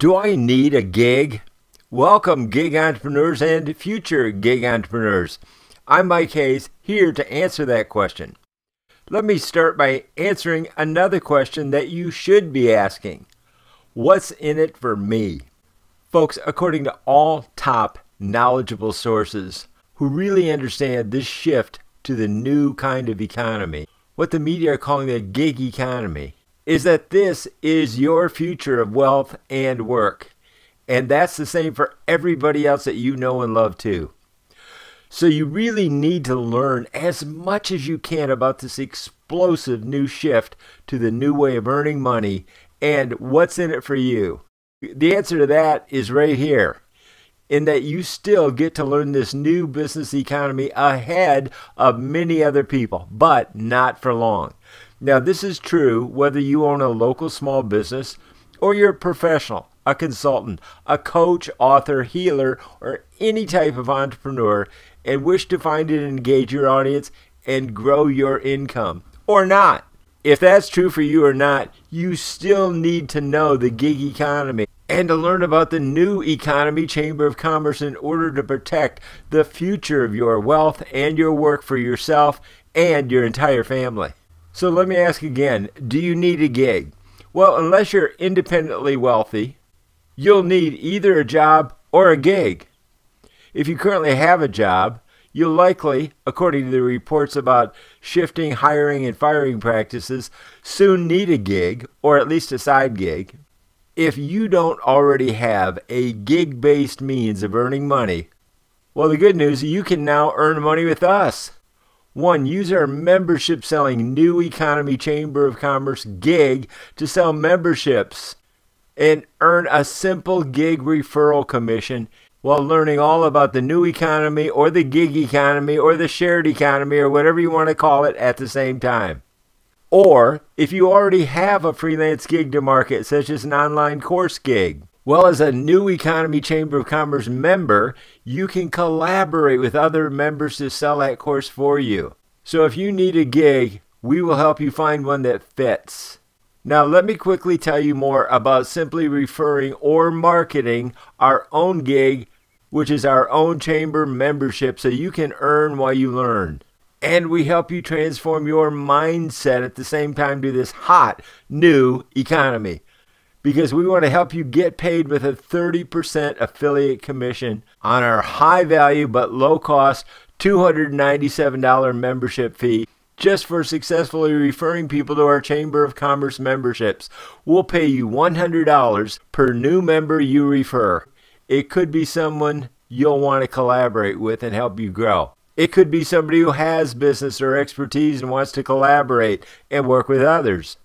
Do I need a gig? Welcome, gig entrepreneurs and future gig entrepreneurs. I'm Mike Hayes, here to answer that question. Let me start by answering another question that you should be asking What's in it for me? Folks, according to all top knowledgeable sources who really understand this shift to the new kind of economy, what the media are calling the gig economy, is that this is your future of wealth and work. And that's the same for everybody else that you know and love too. So you really need to learn as much as you can about this explosive new shift to the new way of earning money and what's in it for you. The answer to that is right here in that you still get to learn this new business economy ahead of many other people, but not for long. Now, this is true whether you own a local small business or you're a professional, a consultant, a coach, author, healer, or any type of entrepreneur and wish to find and engage your audience and grow your income or not. If that's true for you or not, you still need to know the gig economy and to learn about the new Economy Chamber of Commerce in order to protect the future of your wealth and your work for yourself and your entire family. So let me ask again do you need a gig? Well, unless you're independently wealthy, you'll need either a job or a gig. If you currently have a job, you'll likely, according to the reports about shifting hiring and firing practices, soon need a gig, or at least a side gig. If you don't already have a gig based means of earning money, well, the good news is you can now earn money with us. One, use our membership selling New Economy Chamber of Commerce gig to sell memberships and earn a simple gig referral commission while learning all about the new economy or the gig economy or the shared economy or whatever you want to call it at the same time. Or if you already have a freelance gig to market, such as an online course gig, well, as a new Economy Chamber of Commerce member, you can collaborate with other members to sell that course for you. So if you need a gig, we will help you find one that fits. Now, let me quickly tell you more about simply referring or marketing our own gig, which is our own chamber membership, so you can earn while you learn. And we help you transform your mindset at the same time to this hot new economy because we want to help you get paid with a 30% affiliate commission on our high value but low cost $297 membership fee just for successfully referring people to our Chamber of Commerce memberships. We'll pay you $100 per new member you refer. It could be someone you'll want to collaborate with and help you grow. It could be somebody who has business or expertise and wants to collaborate and work with others.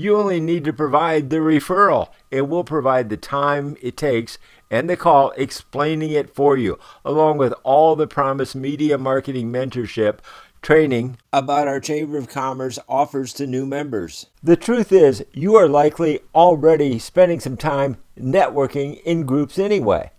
You only need to provide the referral. It will provide the time it takes and the call explaining it for you, along with all the promised media marketing mentorship training about our Chamber of Commerce offers to new members. The truth is, you are likely already spending some time networking in groups anyway.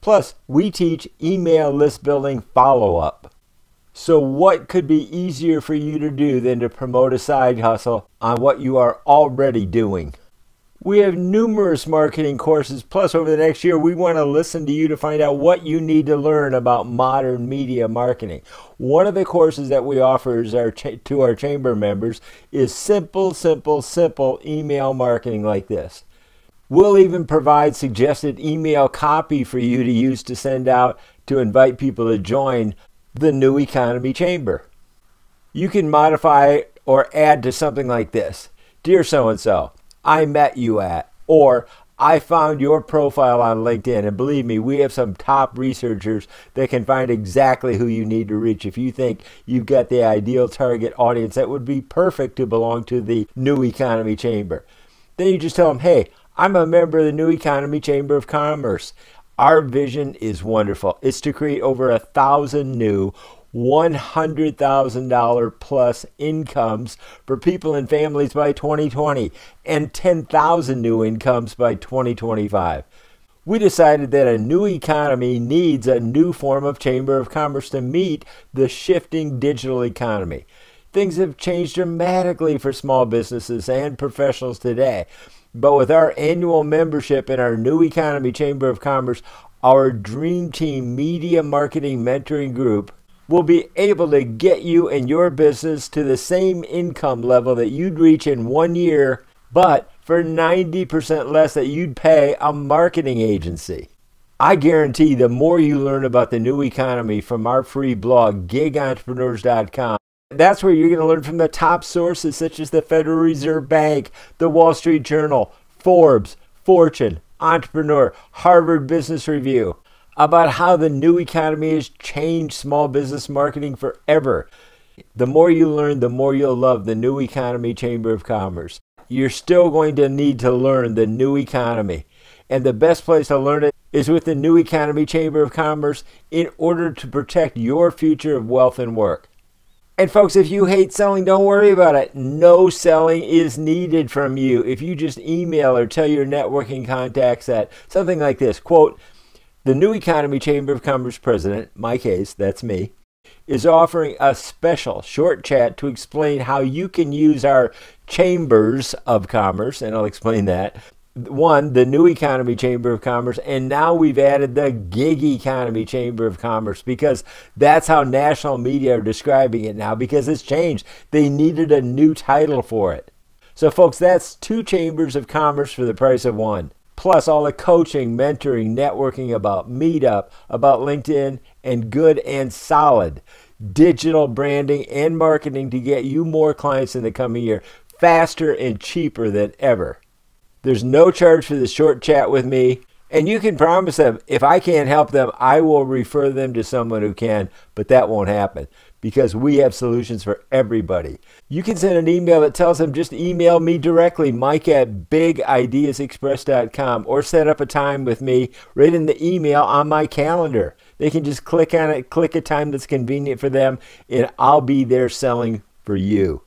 Plus, we teach email list building follow up. So, what could be easier for you to do than to promote a side hustle on what you are already doing? We have numerous marketing courses, plus, over the next year, we want to listen to you to find out what you need to learn about modern media marketing. One of the courses that we offer our to our chamber members is simple, simple, simple email marketing like this. We'll even provide suggested email copy for you to use to send out to invite people to join the new economy chamber. You can modify or add to something like this Dear so and so, I met you at, or I found your profile on LinkedIn, and believe me, we have some top researchers that can find exactly who you need to reach. If you think you've got the ideal target audience that would be perfect to belong to the New Economy Chamber, then you just tell them, hey, I'm a member of the New Economy Chamber of Commerce. Our vision is wonderful. It's to create over a thousand new $100,000 plus incomes for people and families by 2020 and 10,000 new incomes by 2025. We decided that a new economy needs a new form of Chamber of Commerce to meet the shifting digital economy. Things have changed dramatically for small businesses and professionals today. But with our annual membership in our new economy Chamber of Commerce, our Dream Team Media Marketing Mentoring Group will be able to get you and your business to the same income level that you'd reach in one year, but for 90% less that you'd pay a marketing agency. I guarantee the more you learn about the new economy from our free blog, gigentrepreneurs.com, that's where you're going to learn from the top sources such as the Federal Reserve Bank, the Wall Street Journal, Forbes, Fortune, Entrepreneur, Harvard Business Review, about how the new economy has changed small business marketing forever. The more you learn, the more you'll love the New Economy Chamber of Commerce. You're still going to need to learn the new economy. And the best place to learn it is with the New Economy Chamber of Commerce in order to protect your future of wealth and work. And folks, if you hate selling, don't worry about it. No selling is needed from you. If you just email or tell your networking contacts that something like this quote, the New Economy Chamber of Commerce president, Mike Hayes, that's me, is offering a special short chat to explain how you can use our chambers of commerce, and I'll explain that, one, the new economy chamber of commerce, and now we've added the gig economy chamber of commerce because that's how national media are describing it now because it's changed. They needed a new title for it. So, folks, that's two chambers of commerce for the price of one. Plus, all the coaching, mentoring, networking about Meetup, about LinkedIn, and good and solid digital branding and marketing to get you more clients in the coming year faster and cheaper than ever. There's no charge for the short chat with me. And you can promise them if I can't help them, I will refer them to someone who can, but that won't happen because we have solutions for everybody. You can send an email that tells them just email me directly, mike at bigideasexpress.com, or set up a time with me right in the email on my calendar. They can just click on it, click a time that's convenient for them, and I'll be there selling for you.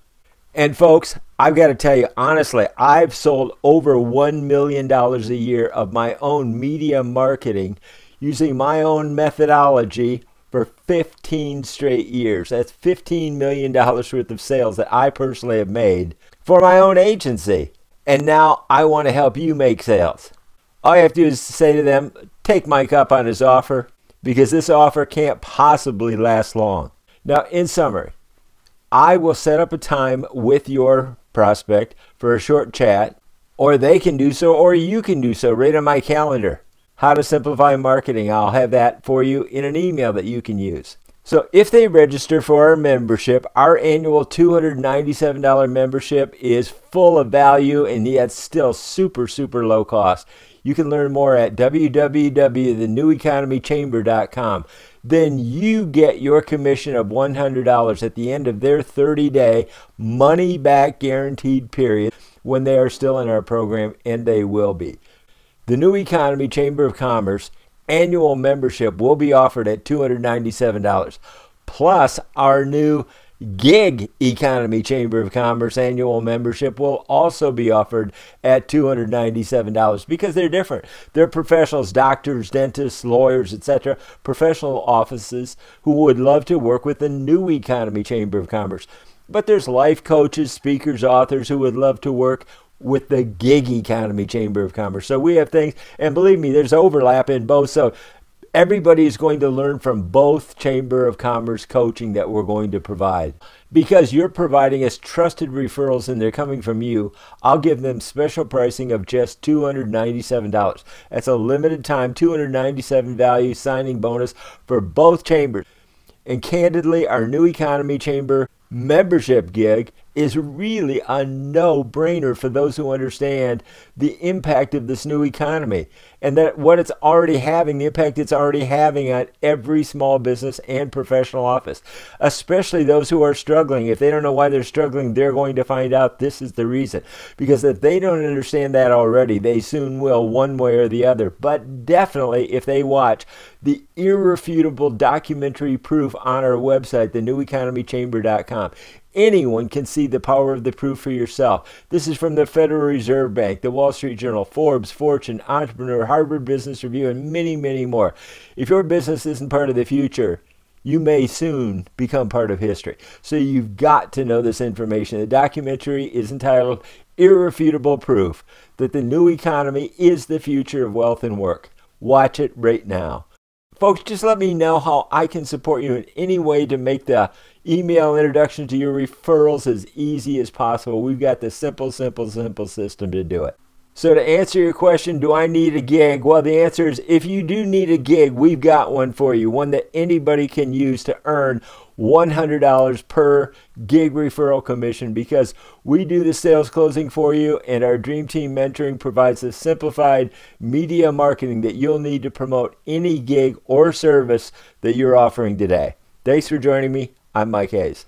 And folks, I've got to tell you honestly, I've sold over $1 million a year of my own media marketing using my own methodology for 15 straight years. That's $15 million worth of sales that I personally have made for my own agency. And now I want to help you make sales. All you have to do is say to them, take Mike up on his offer because this offer can't possibly last long. Now, in summary, I will set up a time with your prospect for a short chat, or they can do so, or you can do so right on my calendar. How to simplify marketing. I'll have that for you in an email that you can use. So if they register for our membership, our annual $297 membership is full of value and yet still super, super low cost. You can learn more at www.theneweconomychamber.com then you get your commission of $100 at the end of their 30 day money back guaranteed period when they are still in our program, and they will be. The New Economy Chamber of Commerce annual membership will be offered at $297, plus our new Gig Economy Chamber of Commerce annual membership will also be offered at $297 because they're different. They're professionals, doctors, dentists, lawyers, etc., professional offices who would love to work with the new Economy Chamber of Commerce. But there's life coaches, speakers, authors who would love to work with the gig economy chamber of commerce. So we have things, and believe me, there's overlap in both. So everybody is going to learn from both Chamber of Commerce coaching that we're going to provide. Because you're providing us trusted referrals and they're coming from you, I'll give them special pricing of just $297. That's a limited time, 297 value signing bonus for both chambers. And candidly, our new economy chamber membership gig is really a no brainer for those who understand the impact of this new economy and that what it's already having, the impact it's already having on every small business and professional office, especially those who are struggling. If they don't know why they're struggling, they're going to find out this is the reason. Because if they don't understand that already, they soon will, one way or the other. But definitely, if they watch the irrefutable documentary proof on our website, theneweconomychamber.com, Anyone can see the power of the proof for yourself. This is from the Federal Reserve Bank, the Wall Street Journal, Forbes, Fortune, Entrepreneur, Harvard Business Review, and many, many more. If your business isn't part of the future, you may soon become part of history. So you've got to know this information. The documentary is entitled Irrefutable Proof that the new economy is the future of wealth and work. Watch it right now. Folks, just let me know how I can support you in any way to make the email introduction to your referrals as easy as possible. We've got the simple, simple, simple system to do it. So, to answer your question, do I need a gig? Well, the answer is if you do need a gig, we've got one for you, one that anybody can use to earn $100 per gig referral commission because we do the sales closing for you and our Dream Team Mentoring provides the simplified media marketing that you'll need to promote any gig or service that you're offering today. Thanks for joining me. I'm Mike Hayes.